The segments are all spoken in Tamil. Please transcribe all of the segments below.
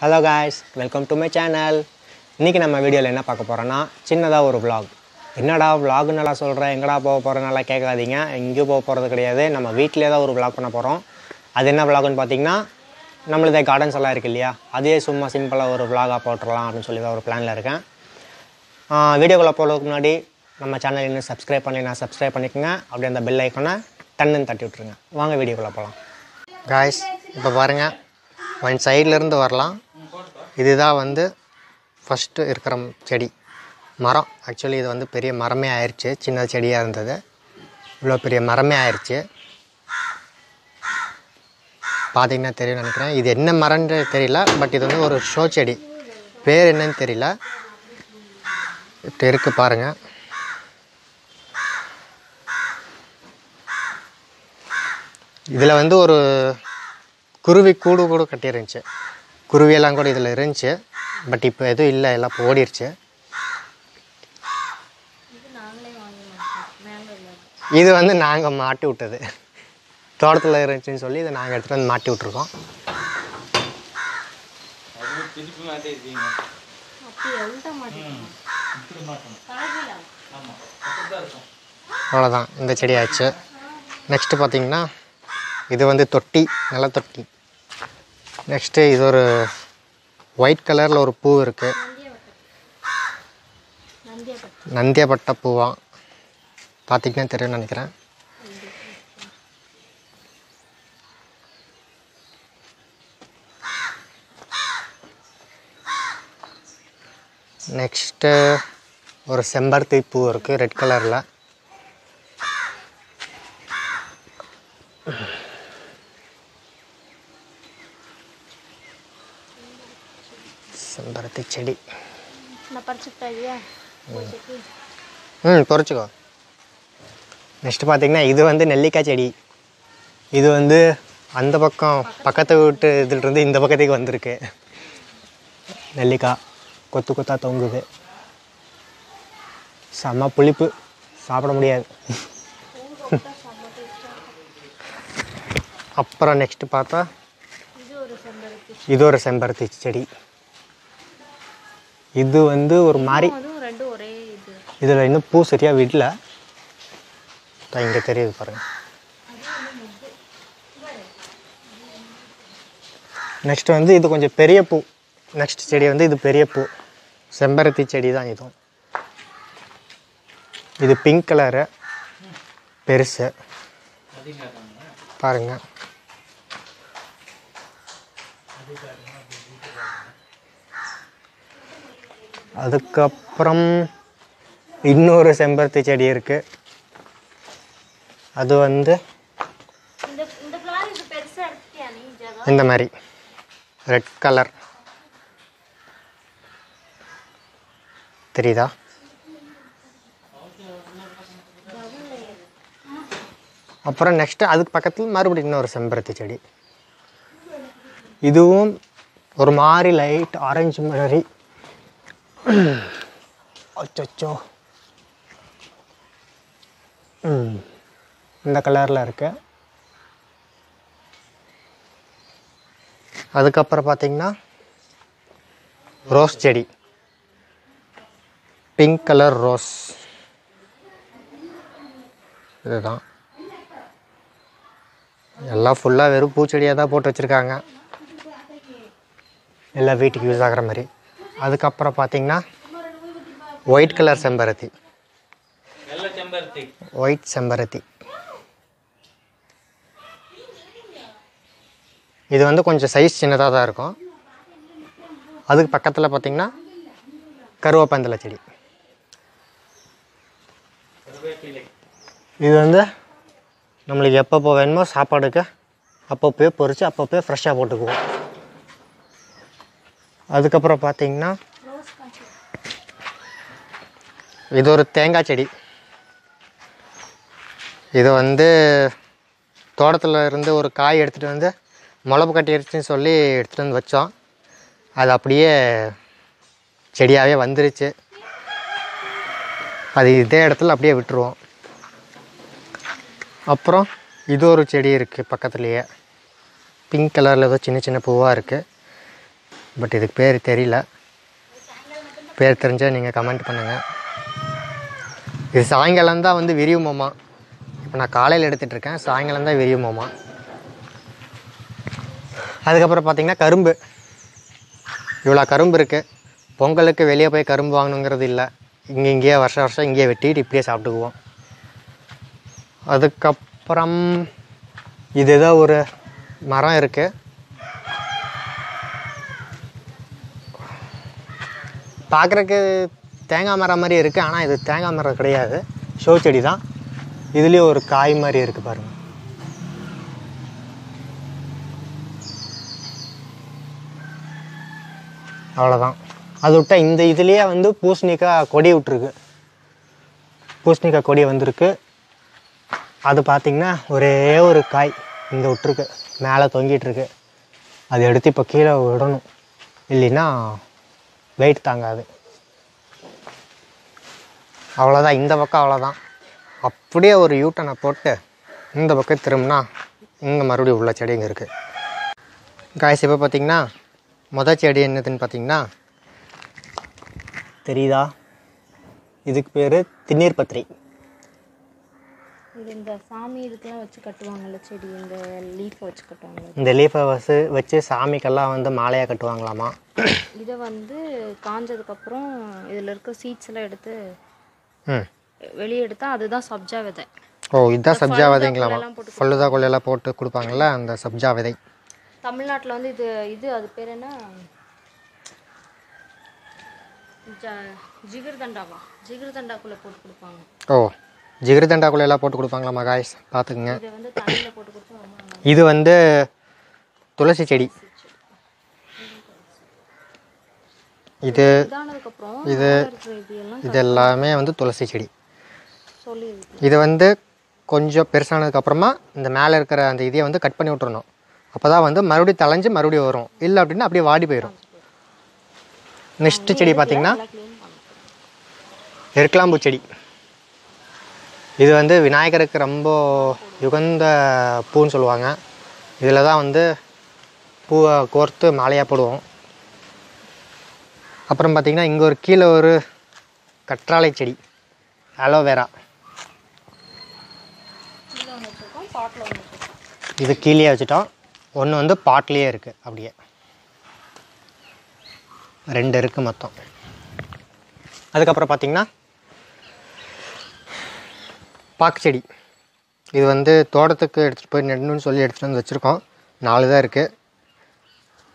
Hello guys welcome to my channel இன்றைக்கி நம்ம வீடியோவில் என்ன பார்க்க போகிறோன்னா சின்னதாக ஒரு விலாக் என்னடா விலாகு நல்லா சொல்கிறேன் எங்கடா போக போகிறனால கேட்காதீங்க. எங்கேயும் போக போகிறது கிடையாது. நம்ம வீட்டிலே தான் ஒரு விலாக் பண்ண போகிறோம் அது என்ன விலாகுன்னு பார்த்தீங்கன்னா நம்மளதே கார்டன்ஸ் எல்லாம் இருக்கு இல்லையா? அதே சும்மா சிம்பிளாக ஒரு விலாகாக போட்டுடலாம் அப்படின்னு சொல்லி தான் ஒரு பிளானில் இருக்கேன். வீடியோக்குள்ளே போகிறதுக்கு முன்னாடி நம்ம சேனல் இன்னும் சப்ஸ்கிரைப் பண்ணி நான் சப்ஸ்கிரைப் பண்ணிக்கோங்க. அப்படியே அந்த பெல் ஐக்கனை டன்னு தட்டி விட்ருங்க வாங்க வீடியோக்குள்ளே போகலாம் காய்ஸ் இப்போ பாருங்கள் ஒன் சைட்லேருந்து வரலாம். இதுதான் வந்து ஃபஸ்ட்டு இருக்கிற செடி. மரம். ஆக்சுவலி இது வந்து பெரிய மரமே ஆயிடுச்சு சின்ன செடியாக இருந்தது. இவ்வளோ பெரிய மரமே ஆயிடுச்சு பார்த்தீங்கன்னா தெரியும் நினைக்கிறேன். இது என்ன மரம்னு தெரியல. பட் இது வந்து ஒரு ஷோ செடி. பேர் என்னன்னு தெரியல. இப்படி இருக்குது பாருங்கள் இதில் வந்து ஒரு குருவி கூடு கூட கட்டியிருந்துச்சு. குருவியெல்லாம் கூட இதில் இருந்துச்சு. பட் இப்போ எதுவும் இல்லை எல்லாம் இப்போ இது வந்து நாங்கள் மாட்டி விட்டது. தோட்டத்தில் இருந்துச்சுன்னு சொல்லி இதை நாங்கள் எடுத்துகிட்டு வந்து மாட்டி விட்ருக்கோம் அவ்வளோதான் இந்த செடி ஆச்சு நெக்ஸ்ட்டு பார்த்தீங்கன்னா இது வந்து தொட்டி நல்ல தொட்டி. நெக்ஸ்ட்டு இது ஒரு ஒயிட் கலரில் ஒரு பூ இருக்குது நந்தியப்பட்ட பூவா? பார்த்தீங்கன்னா தெரியும்னு நினைக்கிறேன். நெக்ஸ்ட்டு ஒரு செம்பருத்தி பூ இருக்குது ரெட் கலரில் செம்பருத்தி செடி. ம் பொறிச்சிக்கோ. நெக்ஸ்ட் பார்த்தீங்கன்னா இது வந்து நெல்லிக்காய் செடி. இது வந்து அந்த பக்கம் பக்கத்து வீட்டு இதுலேருந்து இந்த பக்கத்துக்கு வந்திருக்கு. நெல்லிக்காய். கொத்து கொத்தா தொங்குது. செம்ம புளிப்பு. சாப்பிட முடியாது. அப்புறம் நெக்ஸ்ட் பார்த்தா இது ஒரு செம்பருத்தி செடி. இது வந்து ஒரு மாதிரி இதில் இன்னும் பூ சரியாக விடல. இங்கே தெரியுது பாருங்க. நெக்ஸ்ட் வந்து இது கொஞ்சம் பெரிய பூ. நெக்ஸ்ட் செடி வந்து இது பெரிய பூ. செம்பருத்தி செடி தான் இதுவும் இது பிங்க் கலரு பெருசு. பாருங்க. அதுக்கப்புறம் இன்னொரு செம்பருத்தி செடி இருக்குது அது வந்து இந்த மாதிரி. ரெட் கலர் தெரியுதா? அப்புறம் நெக்ஸ்ட்டு அதுக்கு பக்கத்தில் மறுபடியும் இன்னொரு செம்பருத்தி செடி. இதுவும் ஒரு மாதிரி லைட் ஆரஞ்சு மாதிரி அச்சோ ம். இந்த கலரில் இருக்கு. அதுக்கப்புறம் பார்த்தீங்கன்னா ரோஸ் செடி. Pink colour rose. இதுதான். எல்லாம் ஃபுல்லாக வெறும் பூச்செடியாக தான் போட்டு வச்சுருக்காங்க. எல்லாம் வீட்டுக்கு யூஸ் ஆகிற மாதிரி. அதுக்கப்புறம் பார்த்தீங்கன்னா ஒயிட் கலர் செம்பருத்தி. ஒயிட் செம்பருத்தி. இது வந்து கொஞ்சம் சைஸ் சின்னதாக தான் இருக்கும். அதுக்கு பக்கத்தில் பார்த்தீங்கன்னா கருவேப்பந்தலை செடி. இது வந்து நம்மளுக்கு எப்பப்போ வேணுமோ சாப்பாடுக்கு அப்பப்போ பொரித்து அப்பப்போயே ஃப்ரெஷ்ஷாக போட்டுக்குவோம். அதுக்கப்புறம் பார்த்தீங்கன்னா இது ஒரு தேங்காய் செடி. இது வந்து தோட்டத்தில் இருந்து ஒரு காய் எடுத்துகிட்டு வந்து முளப்பு கட்டிடுச்சுன்னு சொல்லி எடுத்துகிட்டு வந்து வச்சோம். அது அப்படியே செடியாகவே வந்துருச்சு. அது இதே இடத்துல அப்படியே விட்டுருவோம். அப்புறம் இது ஒரு செடி இருக்குது பக்கத்துலேயே. பிங்க் கலரில் ஏதோ சின்ன சின்ன பூவாக இருக்குது பட் இதுக்கு பேர் தெரியல. பேர் தெரிஞ்சால் நீங்கள் கமெண்ட் பண்ணுங்கள் இது சாயங்காலம் தான் வந்து விரியுமாமா இப்போ நான் காலையில் எடுத்துகிட்டு இருக்கேன். சாயங்காலம் தான் விரியுமாமா அதுக்கப்புறம் பார்த்திங்கன்னா கரும்பு. இவ்வளோ கரும்பு இருக்குது பொங்கலுக்கு வெளியே போய் கரும்பு வாங்கணுங்கிறது இல்லை. இங்கே இங்கேயே வருஷம் வருஷம் இங்கேயே வெட்டிட்டு இப்படியே சாப்பிட்டுக்குவோம். அதுக்கப்புறம் இது ஏதோ ஒரு மரம் இருக்குது பார்க்குறக்கு தேங்காய் மரம் மாதிரி இருக்குது ஆனால் இது தேங்காய் மரம் கிடையாது. ஷோ செடி தான். இதுலேயும் ஒரு காய் மாதிரி இருக்குது பாருங்கள் அவ்வளோதான் அது விட்டால் இந்த இதுலேயே வந்து பூசணிக்காய் கொடி விட்டுருக்கு. பூசணிக்காய் கொடி வந்திருக்கு. அது பார்த்திங்கன்னா ஒரே ஒரு காய் இந்த விட்டுருக்கு. மேலே தொங்கிட்டுருக்கு அதை எடுத்து இப்போ கீழே விடணும். இல்லைன்னா வெயிட் தாங்காது. அவ்வளோதான் இந்த பக்கம் அவ்வளோதான் அப்படியே ஒரு யூட்டனை போட்டு இந்த பக்கம் திரும்பினா இங்கே மறுபடியும் உள்ள செடி இங்கே இருக்குது காய்ஸ் இப்போ பார்த்திங்கன்னா மொதல் செடி என்னதுன்னு பார்த்தீங்கன்னா தெரியுதா? இதுக்கு பேர் திண்ணீர் பத்திரி. இது இந்த சாமி இதுக்கெல்லாம் வச்சு கட்டுவாங்கல்ல செடி இந்த லீஃபை வச்சு கட்டுவாங்க இந்த லீஃபை வச்சு வச்சு சாமிக்கெல்லாம் வந்து மாலையாக கட்டுவாங்களாமா? இதை வந்து காஞ்சதுக்கப்புறம் இதில் இருக்க சீட்ஸ் எல்லாம் எடுத்து வெளியே எடுத்தால் அதுதான் சப்ஜா விதை. ஓ இதுதான் சப்ஜா விதைங்களாமா? ஃபல்லுதா கொள்ளையெல்லாம் போட்டு கொடுப்பாங்கல்ல அந்த சப்ஜா விதை. தமிழ்நாட்டில் வந்து இது இது அது பேர் என்ன? ஜ- ஜிகிர் தண்டாவா ஜிகிர் தண்டாக்குள்ளே போட்டு கொடுப்பாங்க. ஓ. ஜிகிருதண்டா கொள்ளையெல்லாம் போட்டு கொடுப்பாங்களாமா காய்ஸ் பார்த்துக்குங்க. இதை வந்து துளசி செடி. இது இது இது எல்லாம் வந்து துளசி செடி. இது வந்து கொஞ்சம் பெருசானதுக்கப்புறமா இந்த மேலே இருக்கிற அந்த இதையை வந்து கட் பண்ணி விட்டுறணும். அப்போ தான் வந்து மறுபடியும் தளைஞ்சு மறுபடியும் வரும். இல்லை அப்படின்னா அப்படியே வாடி போயிடும் நெக்ஸ்ட் செடி பார்த்தீங்கன்னா எருக்கலாம்பூ செடி. இது வந்து விநாயகருக்கு ரொம்ப யுகந்த பூன்னு சொல்லுவாங்க. இதில் தான் வந்து பூவை கோர்த்து மாலையாக போடுவோம். அப்புறம் பார்த்திங்கன்னா இங்கே ஒரு கீழே ஒரு கற்றாழை செடி அலோவேரா. இது கீழே வச்சுட்டோம். ஒன்று வந்து பாட்லேயே இருக்குது அப்படியே. ரெண்டு இருக்குது மொத்தம். அதுக்கப்புறம் பார்த்திங்கன்னா பாக்கு செடி. இது வந்து தோட்டத்துக்கு எடுத்துகிட்டு போய் நடணும்னு சொல்லி எடுத்துகிட்டு வந்து வச்சுருக்கோம். நாலு தான் இருக்குது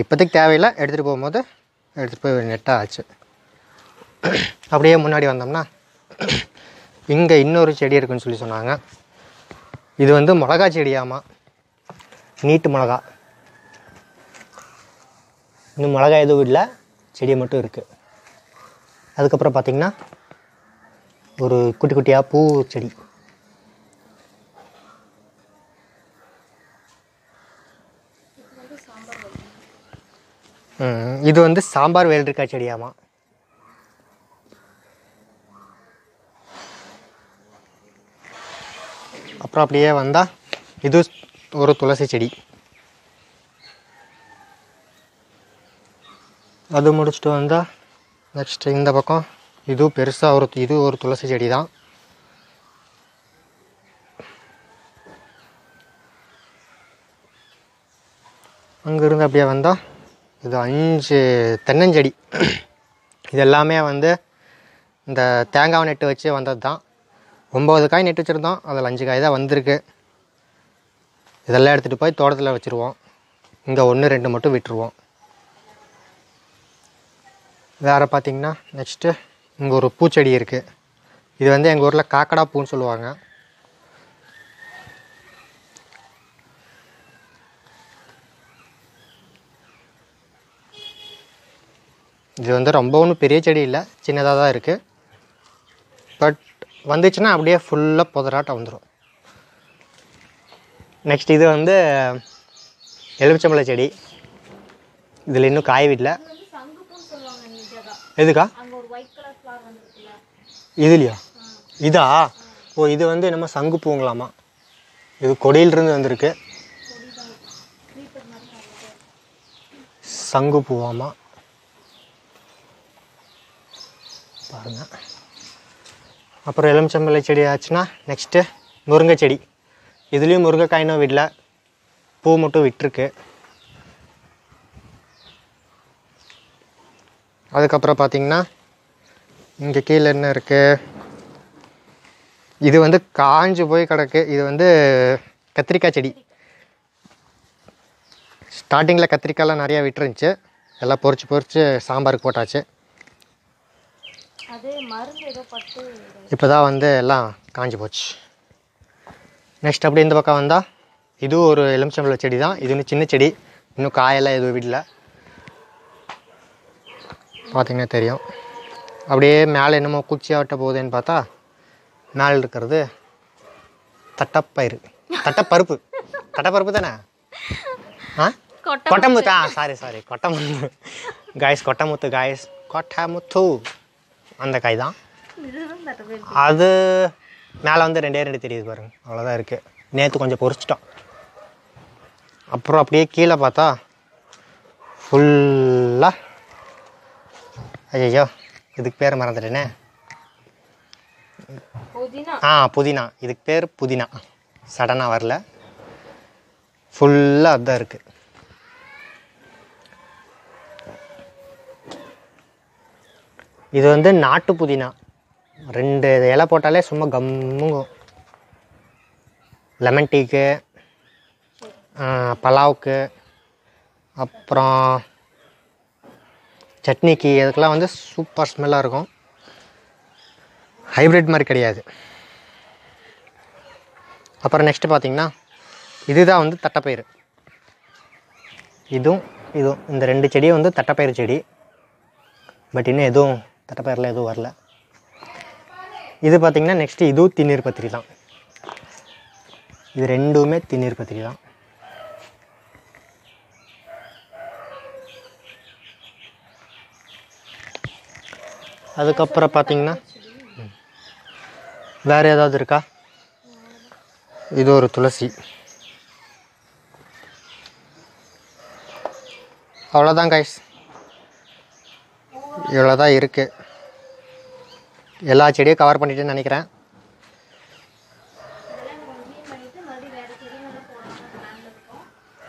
இப்போதைக்கு தேவையில்லை. எடுத்துகிட்டு போகும்போது எடுத்துகிட்டு போய் நெட்டாக ஆச்சு. அப்படியே முன்னாடி வந்தோம்னா இங்கே இன்னொரு செடி இருக்குன்னு சொல்லி சொன்னாங்க. இது வந்து மிளகா செடியாமா? நீட்டு மிளகா. இன்னும் மிளகா எதுவும் இல்லை. செடி மட்டும் இருக்குது அதுக்கப்புறம் பார்த்திங்கன்னா ஒரு குட்டி குட்டியாக பூ செடி. இது வந்து சாம்பார் வெள்ளரிக்காய் செடியாமா? அப்புறம் அப்படியே வந்தால் இது ஒரு துளசி செடி. அது முடிச்சுட்டு வந்தால் நெக்ஸ்ட் இந்த பக்கம் இது பெருசாக ஒரு இது ஒரு துளசி செடி தான் அங்கேருந்து அப்படியே வந்தால் இது அஞ்சு தென்னஞ்செடி. இது எல்லாமே வந்து இந்த தேங்காய் நெட்டு வச்சு வந்தது தான் ஒம்பது காய் நெட்டு வச்சுருந்தோம். அதில் அஞ்சு காய் தான் வந்திருக்கு. இதெல்லாம் எடுத்துகிட்டு போய் தோட்டத்தில் வச்சுருவோம். இங்கே ஒன்று ரெண்டு மட்டும் விட்டுருவோம். வேறு பார்த்தீங்கன்னா நெக்ஸ்ட்டு இங்கே ஒரு பூச்செடி இருக்குது இது வந்து எங்கள் ஊரில் காக்கடா பூன்னு சொல்லுவாங்க. இது வந்து ரொம்ப ஒன்றும் பெரிய செடி இல்லை சின்னதாக தான் இருக்குது பட் வந்துச்சுன்னா அப்படியே ஃபுல்லாக புதராட்டம் வந்துடும் நெக்ஸ்ட் இது வந்து எலுமிச்சம்பழ செடி. இதில் இன்னும் காய் விடல. எதுக்கா? இதுலையா? இதா? ஓ இது வந்து நம்ம சங்கு பூங்களாமா? இது கொடியிலிருந்து வந்திருக்கு. சங்கு பூவாமா? பாருங்க. அப்புறம் எலுமிச்சம்பழை செடி ஆச்சுன்னா நெக்ஸ்ட்டு முருங்கை செடி இதுலேயும் முருங்கைக்காய் இன்னும் விடல. பூ மட்டும் விட்டுருக்கு. அதுக்கப்புறம் பார்த்தீங்கன்னா இங்கே கீழே என்ன இருக்குது இது வந்து காஞ்சு போய் கிடக்கு. இது வந்து கத்திரிக்காய் செடி. ஸ்டார்டிங்கில் கத்திரிக்காயெலாம் நிறையா விட்டுருந்துச்சு. எல்லாம் பொறிச்சு பொறிச்சு சாம்பாருக்கு போட்டாச்சு. அது மருந்து ஏதோ பட்டு இப்போ தான் வந்து எல்லாம் காஞ்சு போச்சு. நெக்ஸ்ட் அப்படியே இந்த பக்கம் வந்தால் இதுவும் ஒரு எலுமிச்சம்பழ செடி தான் இது இன்னும் சின்ன செடி. இன்னும் காயெல்லாம் எதுவும் விடல. பார்த்தீங்கன்னா தெரியும். அப்படியே மேலே என்னமோ குச்சியாட்ட போகுதுன்னு பார்த்தா மேலே இருக்கிறது தட்டப்பயிறு. தட்டப்பருப்பு. தட்டப்பருப்பு தானே? ஆ? கொட்டை கொட்டமுத்து? ஆ சாரி சாரி கொட்டமுத்து. காய்ஸ் கொட்டமுத்து காய்ஸ் கொட்டமுத்து. அந்த காய் தான். அது மேலே வந்து ரெண்டே ரெண்டு தெரியுது பாருங்க. அவ்வளோதான் இருக்குது நேற்று கொஞ்சம் பொரிச்சிட்டோம் அப்புறம் அப்படியே கீழே பார்த்தா ஃபுல்லாக ஐயோ இதுக்கு பேர் மறந்துட்டேனே. ஆ புதினா. இதுக்கு பேர் புதினா. சடனாக வரல. ஃபுல்லாக அதுதான் இருக்குது இது வந்து நாட்டு புதினா. ரெண்டு இலை போட்டாலே சும்மா கம்முங்கும் லெமன் டீக்கு பலாவுக்கு அப்புறம் சட்னிக்கு அதுக்கெலாம் வந்து சூப்பர் ஸ்மெல்லாக இருக்கும். ஹைப்ரிட் மாதிரி கிடையாது. அப்புறம் நெக்ஸ்ட்டு பார்த்திங்கன்னா இதுதான் வந்து தட்டைப்பயிறு. இதுவும் இதுவும் இந்த ரெண்டு செடியும் வந்து தட்டைப்பயிறு செடி. பட் இன்னும் எதுவும் தட்டைப்பயிரில் எதுவும் வரல. இது பார்த்திங்கன்னா நெக்ஸ்ட்டு இதுவும் திண்ணீர் பத்திரி தான். இது ரெண்டுமே திண்ணீர் பத்திரி தான். அதுக்கப்புறம் பார்த்தீங்கன்னா வேறு ஏதாவது இருக்கா? இது ஒரு துளசி. அவ்வளோதான் கைஸ் இவ்வளோ தான் இருக்குது எல்லா செடியும் கவர் பண்ணிட்டேன்னு நினைக்கிறேன்.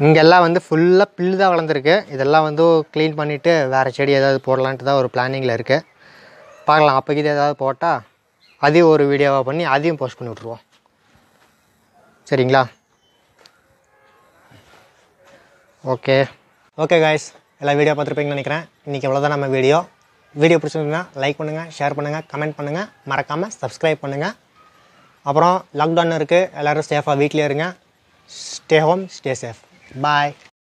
இங்கெல்லாம் வந்து ஃபுல்லாக புல்லு தான் வளர்ந்துருக்கு. இதெல்லாம் வந்து க்ளீன் பண்ணிவிட்டு வேறு செடி ஏதாவது போடலான்ட்டு தான் ஒரு பிளானிங்கில் இருக்குது பார்க்கலாம். அப்போக்கு இது ஏதாவது போட்டால் அதையும் ஒரு வீடியோவாக பண்ணி அதையும் போஸ்ட் பண்ணி விட்ருவோம் சரிங்களா? ஓகே ஓகே காய்ஸ் எல்லாம் வீடியோ பார்த்துருப்பீங்கன்னு நினைக்கிறேன். இன்றைக்கி எவ்வளோதான் நம்ம வீடியோ வீடியோ பிடிச்சிருந்தா லைக் பண்ணுங்கள் ஷேர் பண்ணுங்கள் கமெண்ட் பண்ணுங்கள் மறக்காமல் சப்ஸ்கிரைப் பண்ணுங்கள் அப்புறம் லாக்டவுன் இருக்குது எல்லோரும் சேஃபாக வீட்லேயே இருங்க. Stay home stay safe bye